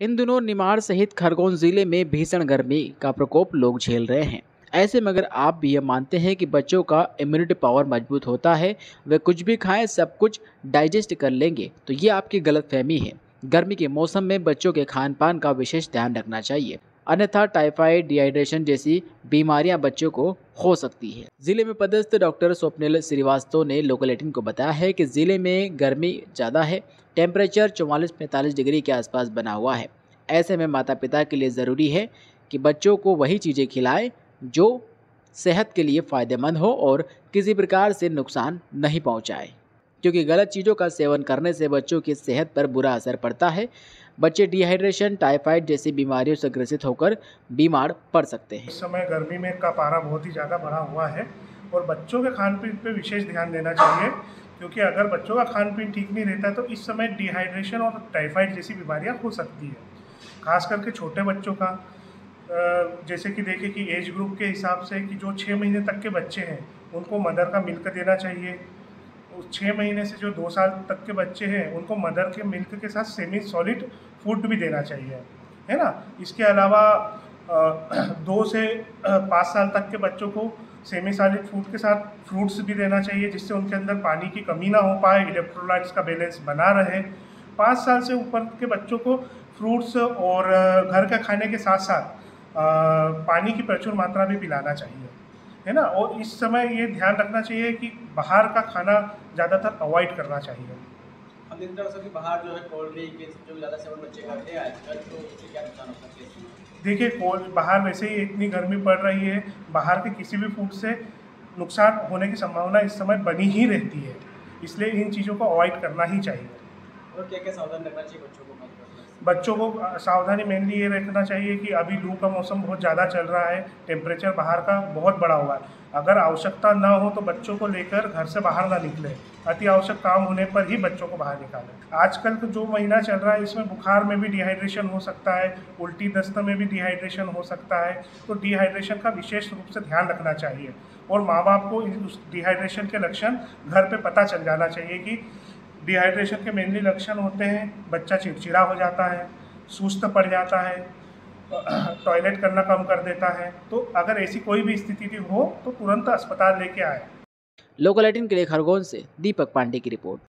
इन दिनों निमाड़ सहित खरगोन ज़िले में भीषण गर्मी का प्रकोप लोग झेल रहे हैं। ऐसे मगर आप भी ये मानते हैं कि बच्चों का इम्यूनिटी पावर मज़बूत होता है, वे कुछ भी खाएँ, सब कुछ डाइजेस्ट कर लेंगे तो ये आपकी गलतफहमी है। गर्मी के मौसम में बच्चों के खान पान का विशेष ध्यान रखना चाहिए। अन्यथा टाइफाइड डिहाइड्रेशन जैसी बीमारियाँ बच्चों को हो सकती है। ज़िले में पदस्थ डॉक्टर स्वप्निल श्रीवास्तव ने लोकल एटीन को बताया है कि ज़िले में गर्मी ज़्यादा है टेम्परेचर चौवालीस पैंतालीस डिग्री के आसपास बना हुआ है। ऐसे में माता पिता के लिए ज़रूरी है कि बच्चों को वही चीज़ें खिलाएँ जो सेहत के लिए फ़ायदेमंद हो और किसी प्रकार से नुकसान नहीं पहुँचाए। क्योंकि गलत चीज़ों का सेवन करने से बच्चों की सेहत पर बुरा असर पड़ता है बच्चे डिहाइड्रेशन टाइफाइड जैसी बीमारियों से ग्रसित होकर बीमार पड़ सकते हैं। इस समय गर्मी में का पारा बहुत ही ज़्यादा बढ़ा हुआ है और बच्चों के खान पीन पर विशेष ध्यान देना चाहिए, क्योंकि अगर बच्चों का खान पीन ठीक नहीं रहता तो इस समय डिहाइड्रेशन और टाइफाइड जैसी बीमारियाँ हो सकती है, खास करके छोटे बच्चों का। जैसे कि देखिए कि एज ग्रुप के हिसाब से कि जो छः महीने तक के बच्चे हैं, उनको मदर का मिल्क देना चाहिए छः महीने से जो दो साल तक के बच्चे हैं, उनको मदर के मिल्क के साथ सेमी सॉलिड फ़ूड भी देना चाहिए, है ना? इसके अलावा दो से पाँच साल तक के बच्चों को सेमी सॉलिड फ़ूड के साथ फ्रूट्स भी देना चाहिए, जिससे उनके अंदर पानी की कमी ना हो पाए इलेक्ट्रोलाइट्स का बैलेंस बना रहे। पाँच साल से ऊपर के बच्चों को फ्रूट्स और घर का खाने के साथ साथ पानी की प्रचुर मात्रा भी पिलाना चाहिए। है ना? और इस समय ये ध्यान रखना चाहिए कि बाहर का खाना ज़्यादातर अवॉइड करना चाहिए। हम देखते हैं कि बाहर जो है कोल्ड ड्रिंक जो ज़्यादा सेवन बच्चे करते हैं आजकल तो उससे क्या नुकसान हो सकते हैं देखिए कोल्ड बाहर वैसे ही इतनी गर्मी पड़ रही है बाहर के किसी भी फ़ूड से नुकसान होने की संभावना इस समय बनी ही रहती है। इसलिए इन चीज़ों को अवॉइड करना ही चाहिए। और क्या क्या सावधान रखना चाहिए बच्चों को बच्चों को सावधानी मेनली ये रखना चाहिए कि अभी लू का मौसम बहुत ज़्यादा चल रहा है टेम्परेचर बाहर का बहुत बड़ा हुआ है। अगर आवश्यकता ना हो तो बच्चों को लेकर घर से बाहर ना निकले। अति आवश्यक काम होने पर ही बच्चों को बाहर निकालें। आजकल तो जो महीना चल रहा है, इसमें बुखार में भी डिहाइड्रेशन हो सकता है, उल्टी दस्त में भी डिहाइड्रेशन हो सकता है। तो डिहाइड्रेशन का विशेष रूप से ध्यान रखना चाहिए। और माँ बाप को डिहाइड्रेशन के लक्षण घर पे पता चल जाना चाहिए कि डिहाइड्रेशन के मेनली लक्षण होते हैं, बच्चा चिड़चिड़ा हो जाता है, सुस्त पड़ जाता है टॉयलेट करना कम कर देता है। तो अगर ऐसी कोई भी स्थिति हो तो तुरंत अस्पताल लेके आए। लोकल एटीन के लिए खरगोन से दीपक पांडे की रिपोर्ट।